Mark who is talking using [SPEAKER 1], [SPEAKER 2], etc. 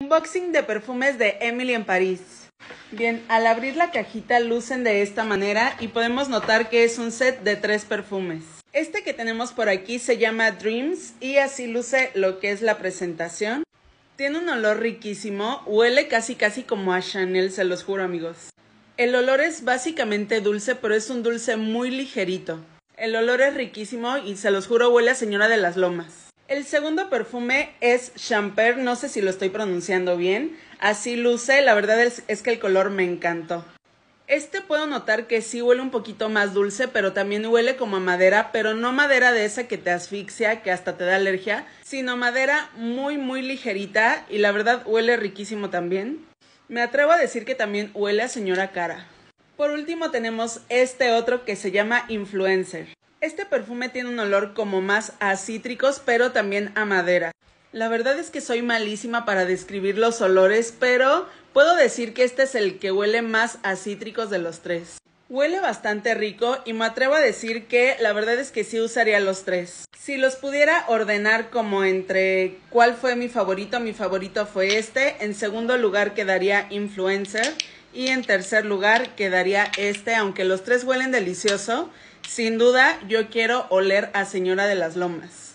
[SPEAKER 1] Unboxing de perfumes de Emily en París. Bien, al abrir la cajita lucen de esta manera y podemos notar que es un set de tres perfumes. Este que tenemos por aquí se llama Dreams y así luce lo que es la presentación. Tiene un olor riquísimo, huele casi casi como a Chanel, se los juro amigos. El olor es básicamente dulce, pero es un dulce muy ligerito. El olor es riquísimo y se los juro huele a señora de las lomas. El segundo perfume es Champer, no sé si lo estoy pronunciando bien. Así luce, la verdad es, es, que el color me encantó. Este puedo notar que sí huele un poquito más dulce, pero también huele como a madera, pero no madera de esa que te asfixia, que hasta te da alergia, sino madera muy muy ligerita y la verdad huele riquísimo también. Me atrevo a decir que también huele a señora cara. Por último tenemos este otro que se llama Influencer. Este perfume tiene un olor como más a cítricos, pero también a madera. La verdad es que soy malísima para describir los olores, pero puedo decir que este es el que huele más a cítricos de los tres. Huele bastante rico y me atrevo a decir que la verdad es que sí usaría los tres. Si los pudiera ordenar como entre cuál fue mi favorito, mi favorito fue este. En segundo lugar quedaría Influencer y en tercer lugar quedaría este, aunque los tres huelen delicioso. Sin duda, yo quiero oler a Señora de las Lomas.